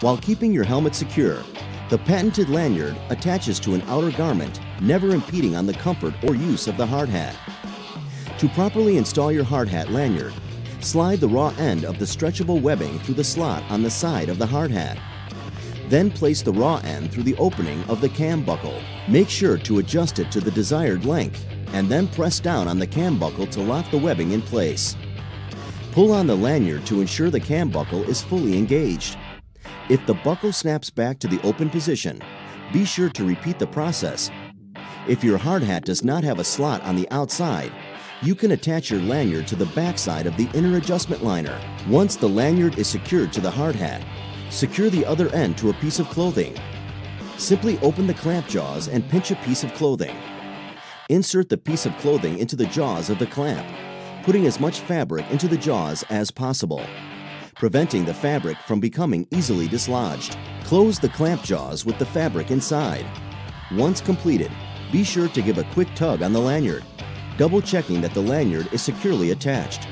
While keeping your helmet secure, the patented lanyard attaches to an outer garment, never impeding on the comfort or use of the hard hat. To properly install your hard hat lanyard, slide the raw end of the stretchable webbing through the slot on the side of the hard hat. Then place the raw end through the opening of the cam buckle. Make sure to adjust it to the desired length and then press down on the cam buckle to lock the webbing in place. Pull on the lanyard to ensure the cam buckle is fully engaged. If the buckle snaps back to the open position, be sure to repeat the process. If your hard hat does not have a slot on the outside, you can attach your lanyard to the backside of the inner adjustment liner. Once the lanyard is secured to the hard hat, secure the other end to a piece of clothing. Simply open the clamp jaws and pinch a piece of clothing. Insert the piece of clothing into the jaws of the clamp, putting as much fabric into the jaws as possible preventing the fabric from becoming easily dislodged. Close the clamp jaws with the fabric inside. Once completed, be sure to give a quick tug on the lanyard, double checking that the lanyard is securely attached.